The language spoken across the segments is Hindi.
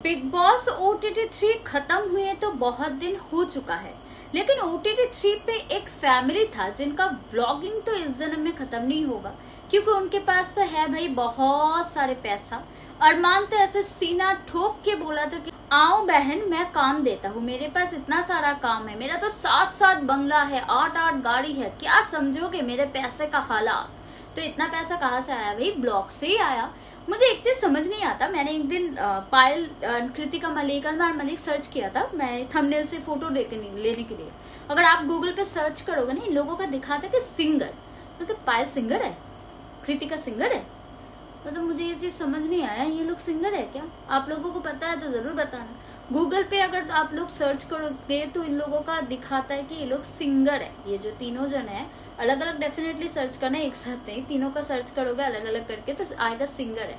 Bigg Boss O T T three खत्म हुए तो बहुत दिन हो चुका है। लेकिन ओ टी टी थ्री पे एक फैमिली था जिनका ब्लॉगिंग तो इस जन्म में खत्म नहीं होगा, क्योंकि उनके पास तो है भाई बहुत सारे पैसा। अरमान तो ऐसे सीना ठोक के बोला था कि, आओ बहन, मैं काम देता हूँ, मेरे पास इतना सारा काम है, मेरा तो सात सात बंगला है आठ आठ गाड़ी है, क्या समझोगे मेरे पैसे का हालात? तो इतना पैसा कहाँ से आया भाई? ब्लॉग से ही आया। मुझे एक चीज़ समझ नहीं आता। मैंने एक दिन पायल कृतिका मलिक, अरमान मलिक सर्च किया था, मैं थंबनेल से फ़ोटो लेने के लिए। अगर आप गूगल पे सर्च करोगे ना, इन लोगों का दिखा था कि सिंगर मतलब पायल सिंगर है। कृतिका सिंगर है। मतलब मुझे ये चीज़ समझ नहीं आया, ये लोग सिंगर है क्या? आप लोगों को पता है तो ज़रूर बताना। गूगल पे अगर तो आप लोग सर्च करोगे तो इन लोगों का दिखाता है कि ये लोग सिंगर है। ये जो तीनों जन है अलग अलग डेफिनेटली सर्च करना एक साथ नहीं, तीनों का सर्च करोगे अलग अलग करके तो आएगा सिंगर है।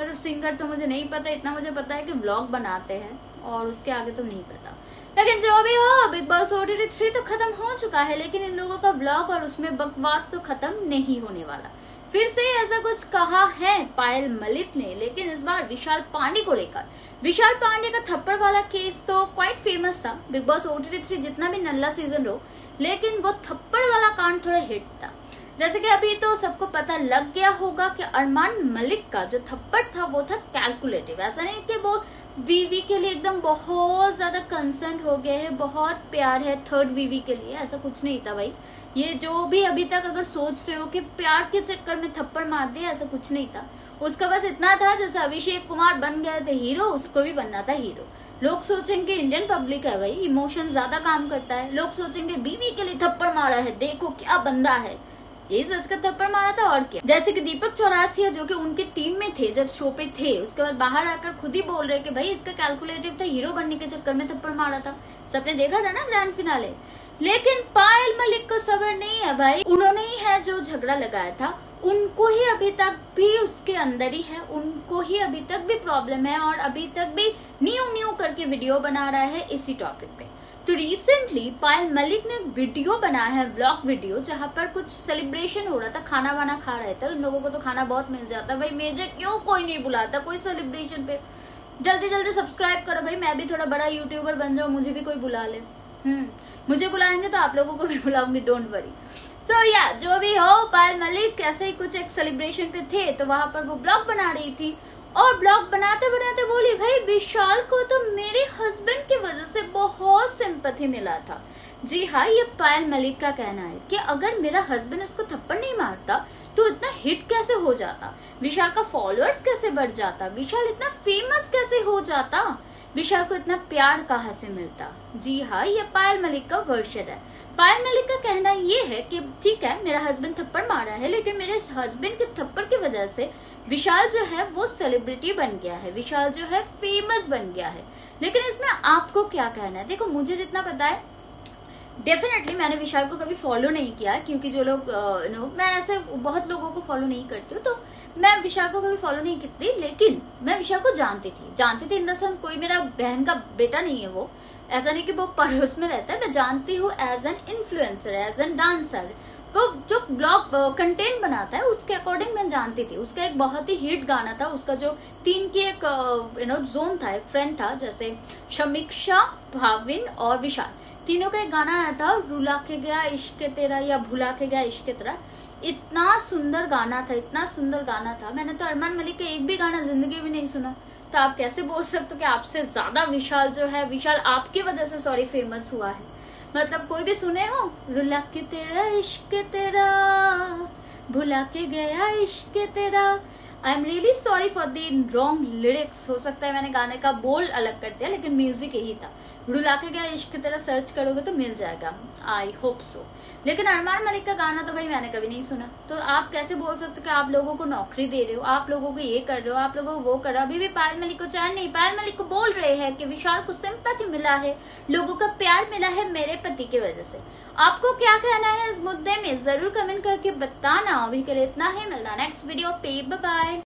मतलब सिंगर तो मुझे नहीं पता, इतना मुझे पता है कि ब्लॉग बनाते हैं, और उसके आगे तो नहीं पता। लेकिन जो भी हो बिग बॉस ओटीटी थ्री तो खत्म हो चुका है, लेकिन इन लोगों का ब्लॉग और उसमें बकवास तो खत्म नहीं होने वाला। फिर से ऐसा कुछ कहा है पायल मलिक ने, लेकिन इस बार विशाल पांडे को लेकर। विशाल पांडे का थप्पड़ वाला केस तो क्वाइट फ़ेमस था, बिग बॉस ओटी थ्री जितना भी नल्ला सीज़न रहो, लेकिन वो थप्पड़ वाला कांड थोड़ा हिट था। जैसे कि अभी तो सबको पता लग गया होगा कि अरमान मलिक का जो थप्पड़ था, वो था कैलकुलेटिव ऐसा नहीं कि वो वीवी के लिए एकदम बहुत ज़्यादा कंसर्न हो गए है, बहुत प्यार है थर्ड वीवी के लिए, ऐसा कुछ नहीं था भाई। ये जो भी अभी तक अगर सोच रहे हो कि प्यार के चक्कर में थप्पड़ मार दिया ऐसा कुछ नहीं था। उसका बस इतना था, जैसे अभिषेक कुमार बन गए थे हीरो उसको भी बनना था हीरो लोग सोचेंगे इंडियन पब्लिक है भाई इमोशन ज़्यादा काम करता है। लोग सोचेंगे बीवी के लिए थप्पड़ मारा है, देखो क्या बंदा है। यही सोचकर थप्पड़ मारा था और क्या। जैसे कि दीपक चौरासिया जो कि उनके टीम में थे, जब शो पे थे, उसके बाद बाहर आकर खुद ही बोल रहे कि भाई, इसका कैलकुलेटिव था हीरो बनने के चक्कर में थप्पड़ मारा था। सबने देखा था ना ग्रैंड फिनाले लेकिन पायल मलिक को सबर नहीं है भाई। उन्होंने ही है जो झगड़ा लगाया था। उनको ही अभी तक भी उसके अंदर ही है। उनको ही अभी तक भी प्रॉब्लम है और अभी तक भी न्यू न्यू करके वीडियो बना रहा है इसी टॉपिक पे। तो रिसेंटली पायल मलिक ने एक वीडियो बनाया है व्लॉग वीडियो जहाँ पर कुछ सेलिब्रेशन हो रहा था खाना वाना खा रहे थे। उन लोगों को तो खाना बहुत मिल जाता। भाई मेजे क्यों कोई नहीं बुलाता, कोई सेलिब्रेशन पे? जल्दी जल्दी सब्सक्राइब करो भाई, मैं भी थोड़ा बड़ा यूट्यूबर बन जाऊँ, मुझे भी कोई बुला ले। हम्म मुझे बुलाएँगे तो आप लोगों को भी बुलाऊँगी डोंट वरी तो या जो भी हो, पायल मलिक ऐसे ही कुछ एक सेलिब्रेशन पे थे तो वहाँ पर वो ब्लॉग बना रही थी। और ब्लॉग बनाते बनाते बोली, भाई, विशाल को तो मेरे हस्बैंड की वजह से सिंपथी मिला था। जी हाँ ये पायल मलिक का कहना है कि अगर मेरा हस्बैंड इसको थप्पड़ नहीं मारता तो इतना हिट कैसे हो जाता? विशाल का फॉलोअर्स कैसे बढ़ जाता? विशाल इतना फ़ेमस कैसे हो जाता? विशाल को इतना प्यार कहाँ से मिलता? जी हाँ ये पायल मलिक का वर्षन है। पायल मलिक का कहना ये है कि ठीक है, मेरा हस्बैंड थप्पड़ मारा है, लेकिन मेरे हस्बैंड के थप्पड़ की वजह से विशाल जो है वो सेलिब्रिटी बन गया है, विशाल जो है फ़ेमस बन गया है। लेकिन इसमें आपको क्या कहना है? देखो, मुझे जितना पता है डेफिनेटली मैंने विशाल को कभी फॉलो नहीं किया, क्योंकि जो लोग नो मैं ऐसे बहुत लोगों को फॉलो नहीं करती हूँ तो मैं विशाल को कभी फॉलो नहीं करती, लेकिन मैं विशाल को जानती थी। जानती थी इन द कोई मेरा बहन का बेटा नहीं है वो। ऐसा नहीं कि वो पड़ोस में रहता है, मैं जानती हूँ as an influencer as an dancer वो जो ब्लॉग कंटेंट बनाता है, उसके अकॉर्डिंग मैं जानती थी। उसका एक बहुत ही हिट गाना था, उसका जो तीन की एक यू नो जोन था, एक फ्रेंड था, जैसे समीक्षा भाविन और विशाल। तीनों का एक गाना आया था, रुला के गया इश्क तेरा या भुला के गया इश्क तेरा। इतना सुंदर गाना था, इतना सुंदर गाना था। मैंने तो अरमान मलिक का एक भी गाना ज़िंदगी में नहीं सुना। तो आप कैसे बोल सकते हो कि आपसे ज़्यादा विशाल जो है, विशाल आपकी वजह से सॉरी फ़ेमस हुआ है? मतलब कोई भी सुने हो? रुला के तेरा इश्क तेरा, भुला के गया इश्क तेरा I am really sorry for the wrong lyrics हो सकता है मैंने गाने का बोल अलग कर दिया, लेकिन म्यूज़िक यही था। रुला के गया इश्क की तरह सर्च करोगे तो मिल जाएगा। आई होप सो लेकिन अरमान मलिक का गाना तो भाई मैंने कभी नहीं सुना। तो आप कैसे बोल सकते कि आप लोगों को नौकरी दे रहे हो, आप लोगों को ये कर रहे हो, आप लोगों को वो कर रहे हो? अभी भी पायल मलिक को चैन नहीं, पायल मलिक को बोल रहे हैं कि विशाल को सिंपति मिला है, लोगों का प्यार मिला है मेरे पति की वजह से। आपको क्या कहना है इस मुद्दे में? ज़रूर कमेंट करके बताना। अभी के लिए इतना ही मिलना नेक्स्ट वीडियो पे। बाय